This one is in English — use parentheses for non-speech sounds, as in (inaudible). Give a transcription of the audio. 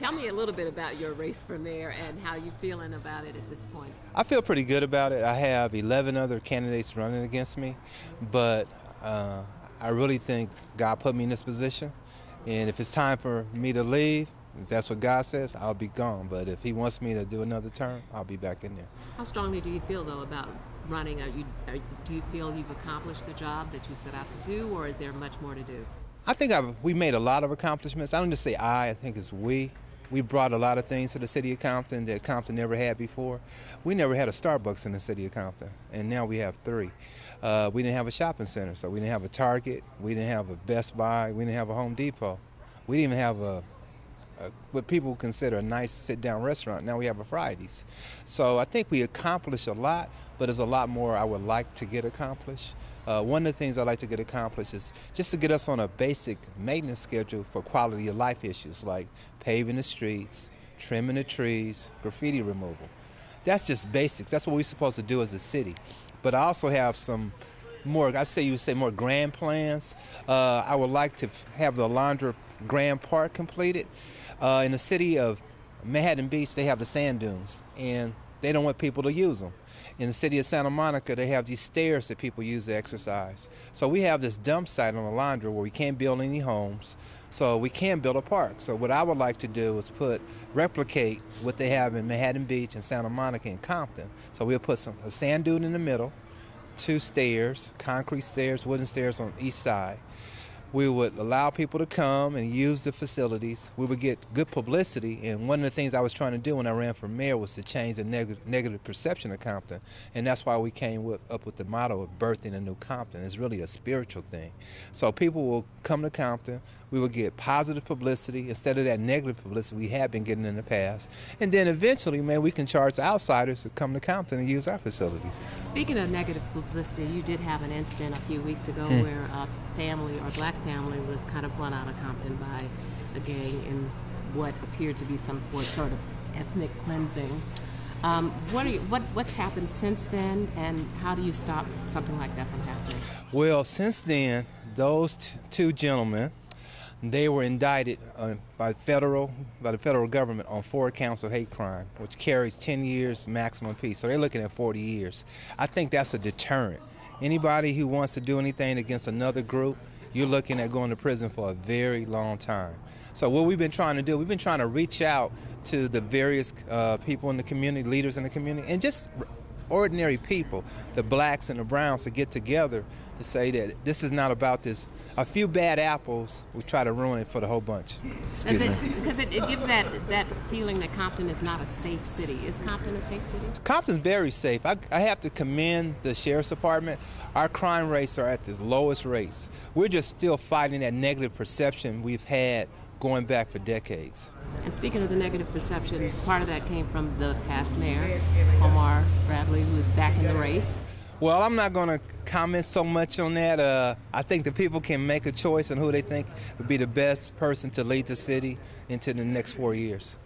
a little bit about your race for mayor and how you're feeling about it at this point. I feel pretty good about it. I have 11 other candidates running against me, but uh, I really think God put me in this position. And if it's time for me to leave, if that's what God says, I'll be gone. But if He wants me to do another term, I'll be back in there. How strongly do you feel, though, about running? Are you, are, do you feel you've accomplished the job that you set out to do, or is there much more to do? I think I've, we made a lot of accomplishments. I don't just say I, I think it's we. We brought a lot of things to the city of Compton that Compton never had before. We never had a Starbucks in the city of Compton, and now we have three. Uh, we didn't have a shopping center, so we didn't have a Target, we didn't have a Best Buy, we didn't have a Home Depot. We didn't even have a, a what people consider a nice sit-down restaurant. Now we have a Fridays. So I think we accomplished a lot, but there's a lot more I would like to get accomplished. Uh, one of the things I like to get accomplished is just to get us on a basic maintenance schedule for quality of life issues like paving the streets, trimming the trees, graffiti removal. That's just basics. That's what we're supposed to do as a city. But I also have some more, I say you would say more grand plans. Uh, I would like to have the Alondra Grand Park completed. Uh, in the city of Manhattan Beach, they have the sand dunes, and they don't want people to use them. In the city of Santa Monica, they have these stairs that people use to exercise. So we have this dump site on the Alondra where we can't build any homes. So we can build a park. So what I would like to do is put replicate what they have in Manhattan Beach and Santa Monica and Compton. So we'll put some a sand dune in the middle, two stairs, concrete stairs, wooden stairs on each side. We would allow people to come and use the facilities. We would get good publicity. And one of the things I was trying to do when I ran for mayor was to change the neg- negative perception of Compton. And that's why we came with, up with the motto of birthing a new Compton. It's really a spiritual thing. So people will come to Compton. We will get positive publicity instead of that negative publicity we have been getting in the past. And then eventually, man, we can charge outsiders to come to Compton and use our facilities. Speaking of negative publicity, you did have an incident a few weeks ago mm. where a family or black family was kind of run out of Compton by a gang in what appeared to be some sort of ethnic cleansing. Um, what you, what's, what's happened since then, and how do you stop something like that from happening? Well, since then, those t- two gentlemen they were indicted uh, by federal by the federal government on four counts of hate crime, which carries 10 years maximum peace. So they're looking at 40 years. I think that's a deterrent. Anybody who wants to do anything against another group, you're looking at going to prison for a very long time. So what we've been trying to do, we've been trying to reach out to the various uh, people in the community, leaders in the community, and just ordinary people, the blacks and the browns, to get together to say that this is not about this. A few bad apples, we try to ruin it for the whole bunch. Because it, (laughs) it, it, gives that, that feeling that Compton is not a safe city. Is Compton a safe city? Compton's very safe. I, I have to commend the sheriff's department. Our crime rates are at the lowest rates. We're just still fighting that negative perception we've had going back for decades. And speaking of the negative perception, part of that came from the past mayor, Omar Bradley, who is back in the race. Well, I'm not going to comment so much on that. Uh, I think the people can make a choice on who they think would be the best person to lead the city into the next four years.